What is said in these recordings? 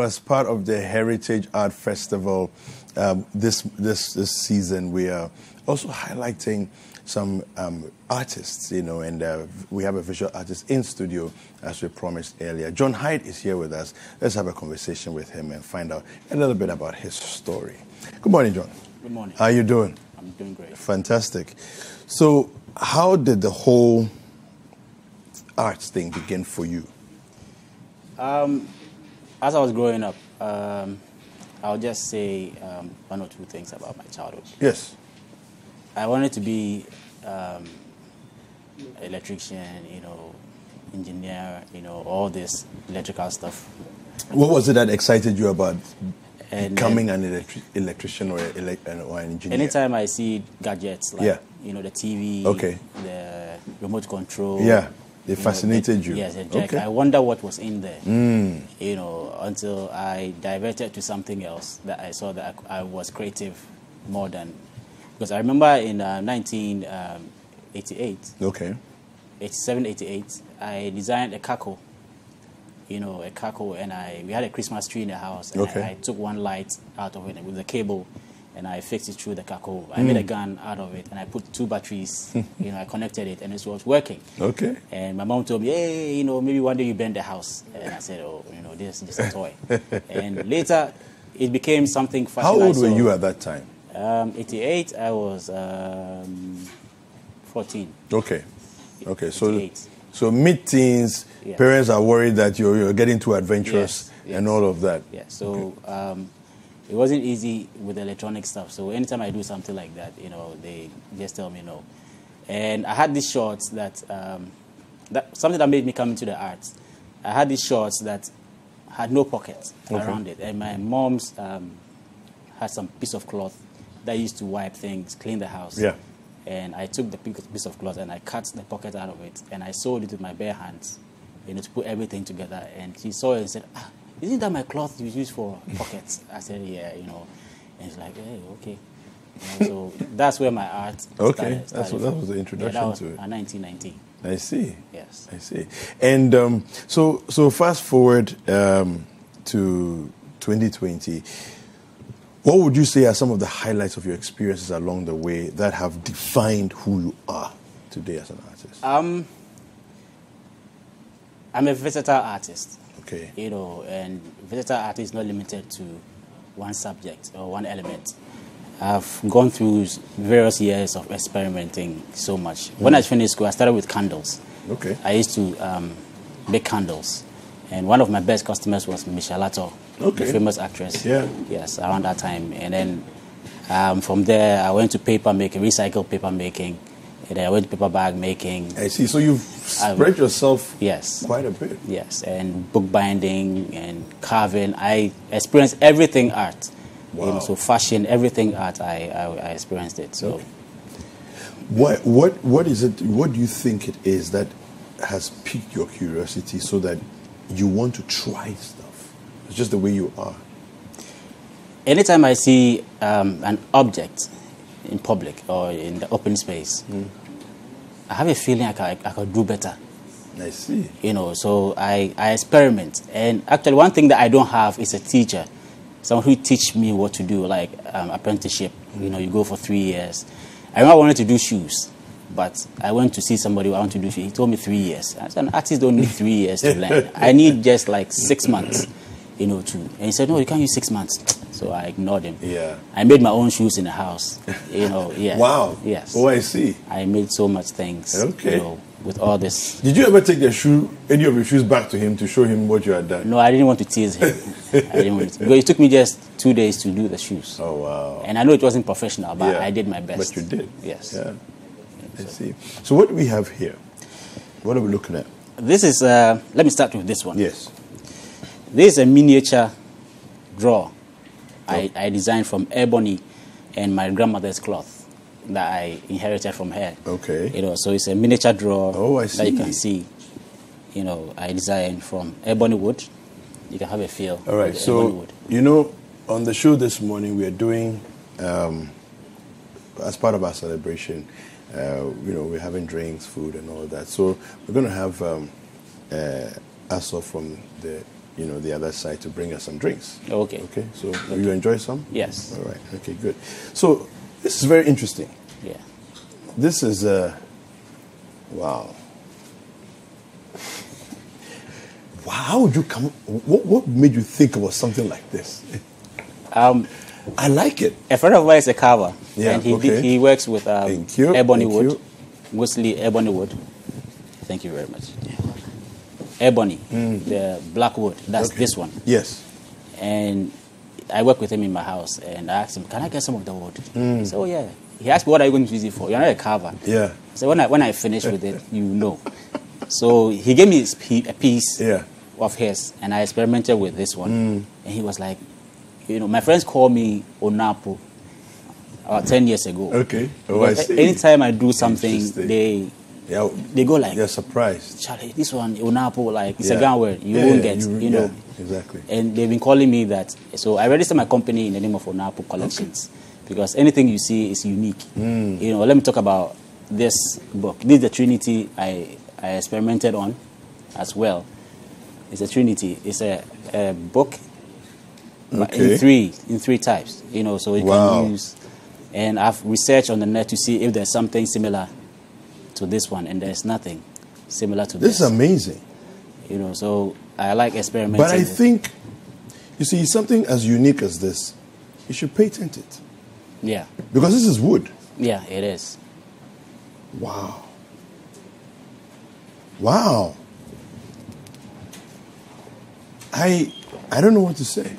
As part of the Heritage Art Festival um, this, this, this season, we are also highlighting some um, artists, you know, and uh, we have a visual artist in studio, as we promised earlier. John Hyde is here with us. Let's have a conversation with him and find out a little bit about his story. Good morning, John. Good morning. How are you doing? I'm doing great. Fantastic. So, how did the whole arts thing begin for you? Um, as I was growing up, um, I'll just say um, one or two things about my childhood. Yes. I wanted to be um, electrician, you know, engineer, you know, all this electrical stuff. What was it that excited you about And becoming an electri- electrician or, elec- or an engineer? Anytime I see gadgets like, Yeah. you know, the TV, Okay. the remote control. Yeah, they you know, fascinated you. Yes. Okay. I wonder what was in there. Mm. You know, until I diverted to something else that I saw that I, I was creative more than. Because I remember in uh, 1988, Okay. 87, 88, I designed a cackle. You know, a cackle, and I we had a Christmas tree in the house, and Okay. I, I took one light out of it with the cable, and I fixed it through the cackle. I made a gun out of it, and I put two batteries. you know, I connected it, and it was working. Okay. And my mom told me, hey, you know, maybe one day you bend the house. And I said, oh, you know, this is just a toy. and later, it became something fashion. How old were you at that time? Um, 88, I was um, 14. Okay. Okay. So, 88. so mid-teens, Yeah. parents are worried that you're, you're getting too adventurous Yes, and all of that. Yeah, so um, it wasn't easy with electronic stuff. So anytime I do something like that, you know, they just tell me no. And I had these shorts that, um, that something that made me come into the arts. I had these shorts that had no pockets Okay. around it, and my mom's um, had some piece of cloth that used to wipe things, clean the house. Yeah. And I took the piece piece of cloth and I cut the pocket out of it, and I sewed it with my bare hands, you know, to put everything together. And she saw it and said, ah, "Isn't that my cloth you use for pockets?" I said, "Yeah," you know. And he's like, "Hey, okay." You know, so that's where my art. Okay, started, that's started that was the Yeah, introduction that was to it. uh, 1990. I see. Yes. I see. And um, so, so fast forward um, to 2020. What would you say are some of the highlights of your experiences along the way that have defined who you are today as an artist? Um, I'm a versatile artist. Okay. you know, and versatile art is not limited to one subject or one element. I've gone through various years of experimenting so much. When I finished school, I started with candles. Okay. I used to um, make candles, and one of my best customers was Michelle Attoh, Okay. the famous actress. Yeah. Yes, around that time, and then um, from there I went to paper making, recycled paper making, I went paper bag making. I see. So you've I've- spread yourself Yes. quite a bit. Yes, and bookbinding and carving. I experienced everything art. You Wow. know, so fashion, everything art, I, I, I experienced it. So What, what, what is it? What do you think it is that has piqued your curiosity so that you want to try stuff? It's just the way you are. anytime I see um, an object in public or in the open space, I have a feeling I can, I can do better. I see. you know so I, I experiment. And actually one thing that i don't have is a teacher someone who teach me what to do like um, apprenticeship. You know you go for three years. I remember i wanted to do shoes but i went to see somebody who I want to do shoes. He told me three years. I said, an artist don't need three years to learn. I need just like six months you know to and he said no you can't use six months so i ignored him Yeah. i made my own shoes in the house you know yeah Wow. yes Oh, I see. i made so much things Okay. you know with all this Did you ever take the shoe, any of your shoes back to him to show him what you had done? No, I didn't want to tease him. I didn't want to, because it took me just two days to do the shoes. Oh, wow. And I know it wasn't professional, but Yeah. I did my best. But you did. Yes. Yeah. I see. So what do we have here? What are we looking at? This is, uh, let me start with this one. Yes. This is a miniature drawer I, I designed from ebony and my grandmother's cloth that I inherited from her. Okay. You know, so it's a miniature drawer Oh, I that you can see. You know, I designed from ebony wood. You can have a feel. All right. So, wood. you know, on the show this morning, we are doing, um, as part of our celebration, uh, you know, we're having drinks, food, and all that. So, we're going to have um, uh, Aso from the you know, the other side to bring us some drinks. Okay. Okay. So will you enjoy some? Yes. All right. Okay. Good. So this is very interesting. Yeah. This is uh, wow. Wow, how would you come? What, what made you think about something like this? Um, I like it. a friend of mine is a carver, Yeah, and he okay. did, he works with um, Thank you, ebony thank wood, you. mostly ebony wood. Thank you very much. Ebony, Mm. the black wood. That's this one. Yes. And I work with him in my house, and I asked him, "Can I get some of the wood?" Mm. He said, "Oh yeah." He asked me, "What are you going to use it for?" You're not a carver. Yeah. So when I when I finish with it, you know. So he gave me a piece Yeah. of his, and I experimented with this one, and he was like, you know, my friends call me Onapo about ten years ago. Okay. Oh, I see. Anytime I do something, they Yeah. they go like, they're surprised. Charlie, this one Onapo, like it's Yeah. a gun word, you Yeah, won't get, you- you, know. exactly. And they've been calling me that. So I registered my company in the name of Onapo Collections because anything you see is unique. Hmm. You know, let me talk about this book. This is the Trinity I, I experimented on as well. It's a Trinity. It's a, a book Okay. in three in three types. You know, so you Wow. can use. And I've researched on the net to see if there's something similar to this one, and there's nothing similar to This this. is amazing. you know, so I like experimenting. But I think, you see, something as unique as this, you should patent it yeah, because this is wood. yeah, it is. Wow. Wow. I I don't know what to say.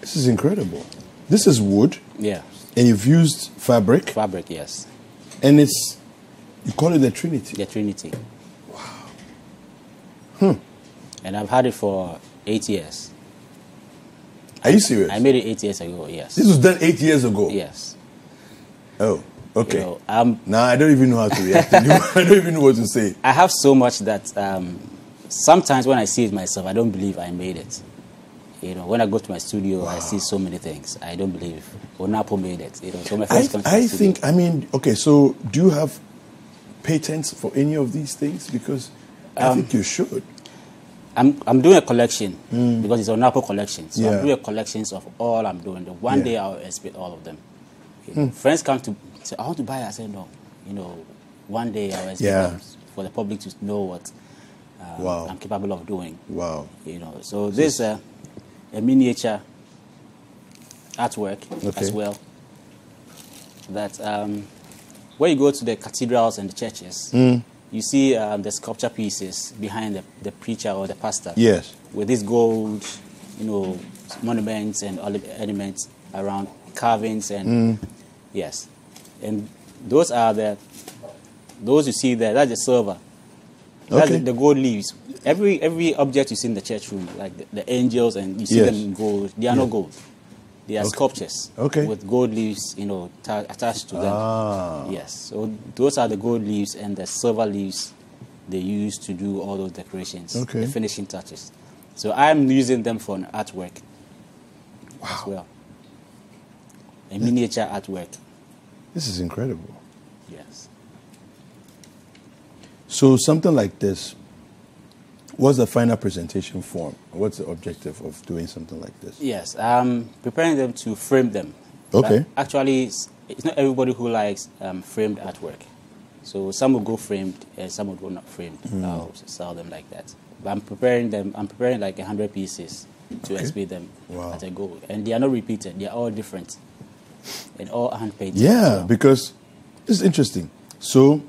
This is incredible. This is wood, Yeah, and you've used fabric, fabric, yes, and it's you call it the Trinity. the Trinity. Wow. Hmm. And I've had it for eight years. Are you serious? I made it eight years ago. Yes. this was done eight years ago. yes. Oh, okay. You know, um, now I don't even know how to react. I don't even know what to say. I have so much that um, sometimes when I see it myself, I don't believe I made it. You know, when I go to my studio, I see so many things. I don't believe Onapo made it. You know, so my I, to my I think, I mean, okay, so do you have patents for any of these things? Because I Um, think you should. I'm, I'm doing a collection because it's an Apple collection. So. Yeah. I'm doing a collections of all I'm doing. The one Yeah. day I'll exhibit all of them. You know, Friends come to say, I want to buy it. I say, no. You know, one day I'll exhibit Yeah. them for the public to know what um, Wow. I'm capable of doing. Wow. You know, so this is a, a miniature artwork Okay. as well. That um, when you go to the cathedrals and the churches, Hmm. you see um, the sculpture pieces behind the, the preacher or the pastor Yes. with these gold, you know, monuments and other elements around carvings and yes, and those are the those you see there. That's the silver. That's Okay. the, the gold leaves. Every every object you see in the church room, like the, the angels, and you see Yes. them in gold. They are not gold. They are Okay. sculptures. Okay. With gold leaves, you know, ta- attached to them. Ah. Yes. So those are the gold leaves and the silver leaves they use to do all those decorations, Okay. the finishing touches. So I'm using them for an artwork as well. A miniature artwork. This is incredible. Yes. So something like this, what's the final presentation form? What's the objective of doing something like this? Yes. I'm preparing them to frame them. Okay. But actually, it's, it's not everybody who likes um, framed artwork. So some will go framed and some will go not framed. Hmm. I'll sell them like that. But I'm preparing them. I'm preparing like hundred pieces to Okay. exhibit them Wow. at a go, and they are not repeated. They are all different, and all hand painted. Yeah, because it's interesting. So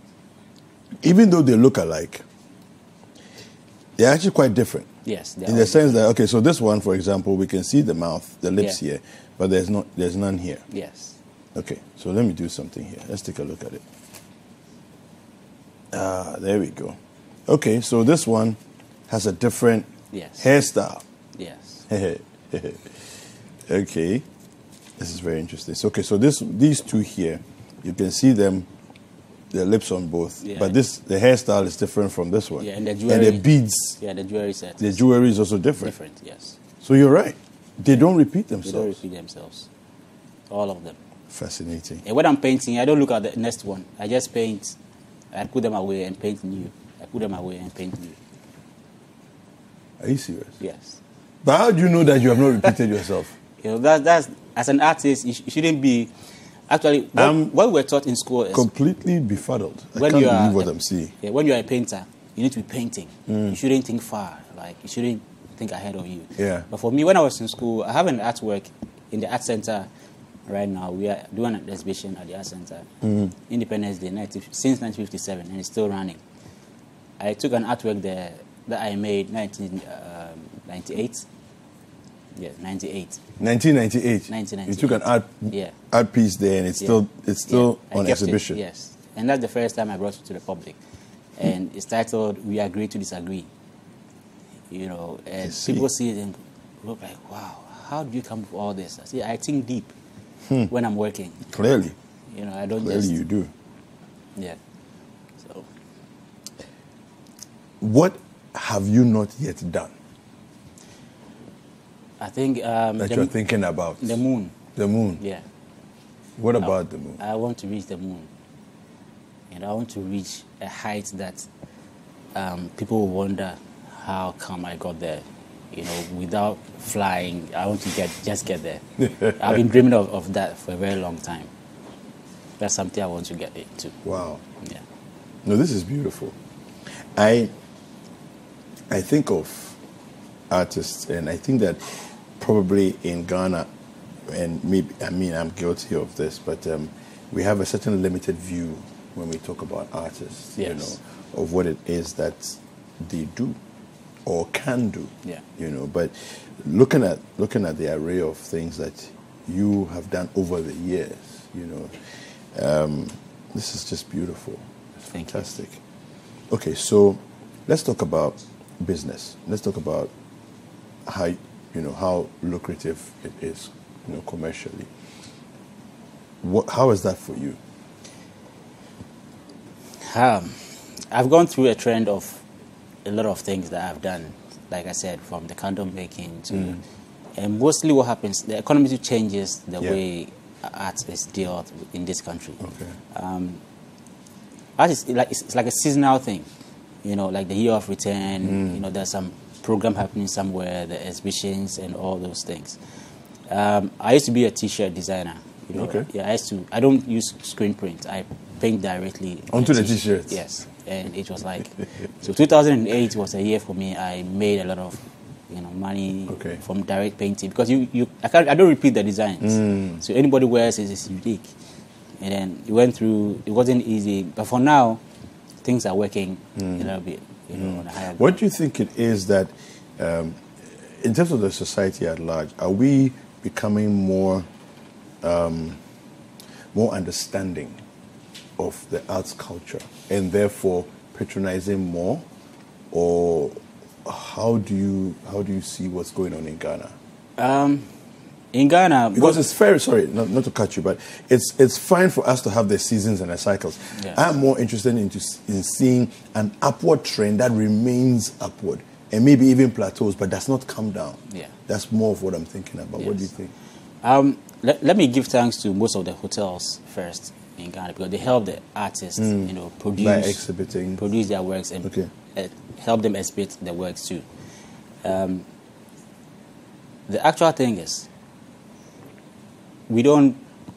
even though they look alike, they're actually quite different. yes, In the sense that okay, so this one, for example, we can see the mouth, the lips Yeah. here, but there's not there's none here. Yes. Okay, so let me do something here. Let's take a look at it. Ah, there we go. Okay, so this one has a different Yes. hairstyle. Yes. okay, this is very interesting. So, okay, so this these two here, you can see them, the lips on both, Yeah. but this the hairstyle is different from this one. Yeah, and the and the beads, Yeah, the jewelry set. the is jewelry is also different. different. Yes. So you're right; they don't repeat themselves. They don't repeat themselves. All of them. Fascinating. And when I'm painting, I don't look at the next one. I just paint. I put them away and paint new. I put them away and paint new. Are you serious? Yes. But how do you know that you have not repeated yourself? You know, that, that's as an artist, you, sh- you shouldn't be. Actually, what, I'm what we're taught in school is Completely befuddled. I when can't you believe are what a- I'm seeing. Yeah, when you're a painter, you need to be painting. Mm. You shouldn't think far. Like you shouldn't think ahead of you. Yeah. But for me, when I was in school, I have an artwork in the art center. Right now, we are doing an exhibition at the art center, Mm. Independence Day, 19, since 1957, and it's still running. I took an artwork there that I made 1998. Yeah, 98. 1998. 1998. You took an art Yeah. art piece there, and it's Yeah. still it's still Yeah, on kept it, exhibition. yes, and that's the first time I brought it to the public, and it's titled "We Agree to Disagree." You know, and see. people see it and look like, "Wow, how do you come up with all this?" I say, "I think deep hmm. when I'm working. Clearly, You know, I don't clearly just you do. yeah." So What have you not yet done I think um, that you're thinking about? the moon. The moon. Yeah, What about the moon? I want to reach the moon, and I want to reach a height that um, people will wonder how come I got there. You know, without flying, I want to get just get there. I've been dreaming of, of that for a very long time. That's something I want to get into. Wow. Yeah. No, this is beautiful. I I think of artists, and I think that probably in Ghana, and maybe I mean I'm guilty of this, but um, we have a certain limited view when we talk about artists. You know, of what it is that they do or can do. Yeah. You know, but looking at looking at the array of things that you have done over the years, you know, um, this is just beautiful. It's fantastic. Okay, so let's talk about business. Let's talk about how you know how lucrative it is, you know, commercially. What, how is that for you? Um, I've gone through a trend of a lot of things that I've done. Like I said, from the candle making to, and mostly what happens, the economy changes the Yeah. way art is dealt in this country. Okay. Um, art is like it's, it's like a seasonal thing, you know, like the year of return. You know, there's some program happening somewhere, the exhibitions and all those things. Um, I used to be a T-shirt designer. You know, Okay. Yeah, I used to. I don't use screen print. I paint directly Onto the t-shirt. t-shirts. Yes, and it was like so. 2008 was a year for me. I made a lot of you know money Okay. from direct painting because you, you I can't I don't repeat the designs. Mm. So anybody wears it is unique. And then it went through. It wasn't easy, but for now, things are working a little bit. You know, on a higher. Mm. What do you think it is that, um, in terms of the society at large, are we becoming more, um, more understanding of the arts culture, and therefore patronizing more, or how do you how do you see what's going on in Ghana? Um, in Ghana, Because it's fair. Sorry, not, not to cut you, but it's it's fine for us to have the seasons and the cycles. Yes. I'm more interested into s- in seeing an upward trend that remains upward and maybe even plateaus, but does not come down. Yeah. that's more of what I'm thinking about. What do you think? Um, let, let me give thanks to most of the hotels first in Ghana because they help the artists, you know, produce By exhibiting. produce their works and Okay. help them exhibit their works too. Um, the actual thing is, we don't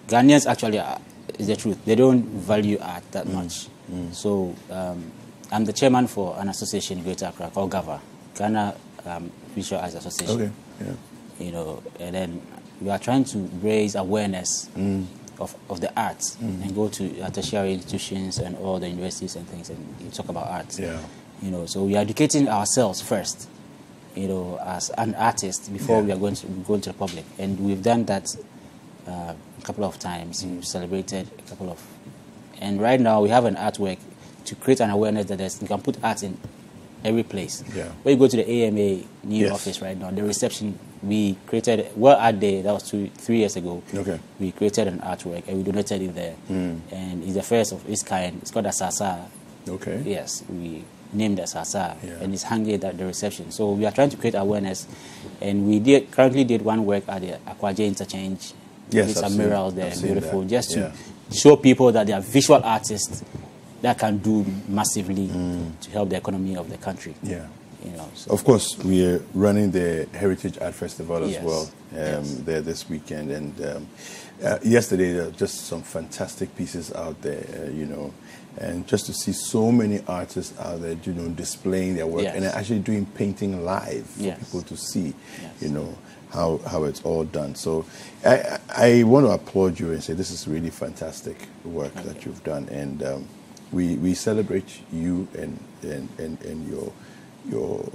Ghanaians actually are, is the truth. They don't value art that Mm. much. So um, I'm the chairman for an association in Greater Accra called GAVA, Ghana um, Visual Arts Association Okay, yeah. you know, and then we are trying to raise awareness Mm. of, of the arts and go to uh, tertiary institutions and all the universities and things and talk about art. Yeah. You know, so we are educating ourselves first, you know, as an artist before Yeah. we are going to go into the public. And we've done that uh, a couple of times. We've celebrated a couple of, and right now we have an artwork to create an awareness that there's, you can put art in every place. Yeah. When you go to the AMA new Yes. office right now, the reception we created well art day that was two three years ago. Okay. We created an artwork and we donated it there, and it's the first of its kind. It's called Asasa. Okay. Yes, we named Asasa, Yeah. and it's hanging at the reception. So we are trying to create awareness, and we did currently did one work at the Akwaje interchange. Yes, did I've some seen- murals there, beautiful, just to Yeah. show people that they are visual artists that can do massively Mm. to help the economy of the country. Yeah. you know. So. Of course, we are running the Heritage Art Festival as Yes. well um, Yes. there this weekend. And um, uh, yesterday, there were just some fantastic pieces out there, uh, you know. And just to see so many artists out there, you know, displaying their work Yes. and actually doing painting live for people to see, you know, how, how it's all done. So I, I want to applaud you and say this is really fantastic work that you've done. And um, we, we celebrate you and, and, and, and your, your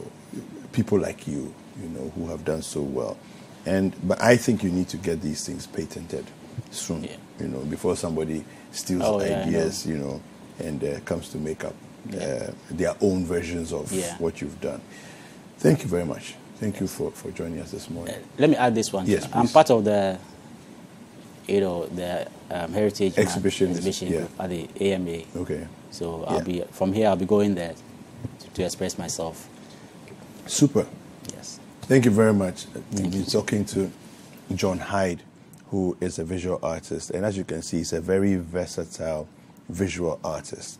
people like you, you know, who have done so well. And but I think you need to get these things patented soon, Yeah. you know, before somebody steals Oh, yeah, know. ideas, you know, and uh, comes to make up uh, their own versions of Yeah. what you've done. Thank you very much. Thank you for, for joining us this morning. Let me add this one. Yes, I'm part of the, you know, the um, heritage Exhibition, exhibition yeah. at the AMA. Okay. So I'll Yeah. be from here. I'll be going there to, to express myself. Super. Yes. Thank you very much. We've been talking to John Hyde, who is a visual artist. And as you can see, he's a very versatile visual artist.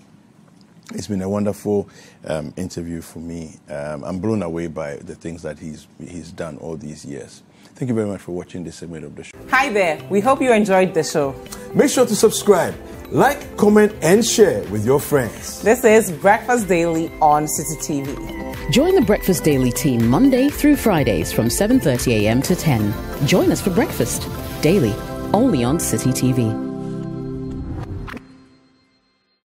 It's been a wonderful um, interview for me. Um, I'm blown away by the things that he's, he's done all these years. Thank you very much for watching this segment of the show. Hi there. We hope you enjoyed the show. Make sure to subscribe, like, comment, and share with your friends. This is Breakfast Daily on Citi TV. Join the Breakfast Daily team Monday through Fridays from 7:30 a.m. to 10. Join us for breakfast daily only on Citi TV.